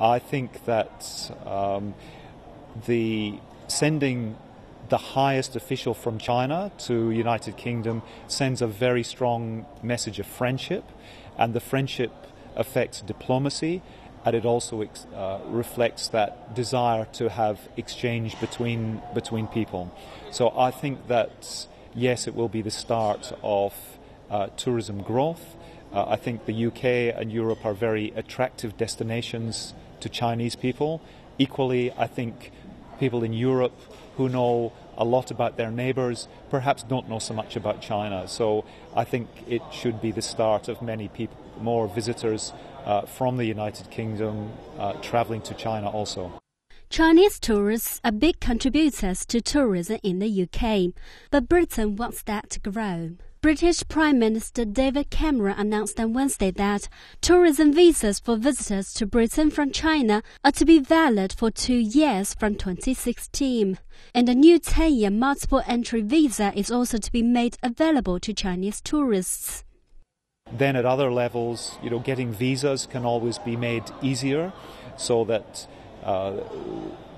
I think that um, the sending the highest official from China to United Kingdom sends a very strong message of friendship, and the friendship affects diplomacy, and it also uh, reflects that desire to have exchange between between people. So I think that yes, it will be the start of uh, tourism growth. Uh, I think the UK and Europe are very attractive destinations to Chinese people. Equally, I think people in Europe who know a lot about their neighbours perhaps don't know so much about China. So I think it should be the start of many people, more visitors uh, from the United Kingdom uh, travelling to China also. Chinese tourists are big contributors to tourism in the UK, but Britain wants that to grow. British Prime Minister David Cameron announced on Wednesday that tourism visas for visitors to Britain from China are to be valid for two years from 2016. And a new 10 year multiple entry visa is also to be made available to Chinese tourists. Then at other levels, you know, getting visas can always be made easier so that uh,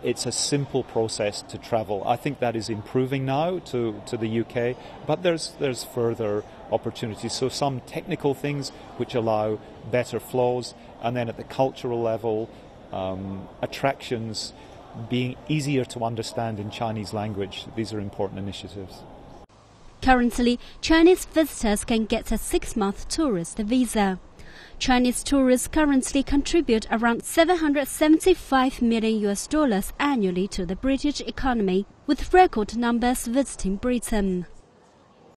it's a simple process to travel. I think that is improving now to, to the UK, but there's there's further opportunities. So some technical things which allow better flows, and then at the cultural level, um, attractions being easier to understand in Chinese language. These are important initiatives. Currently, Chinese visitors can get a six-month tourist visa. Chinese tourists currently contribute around 775 million US dollars annually to the British economy, with record numbers visiting Britain.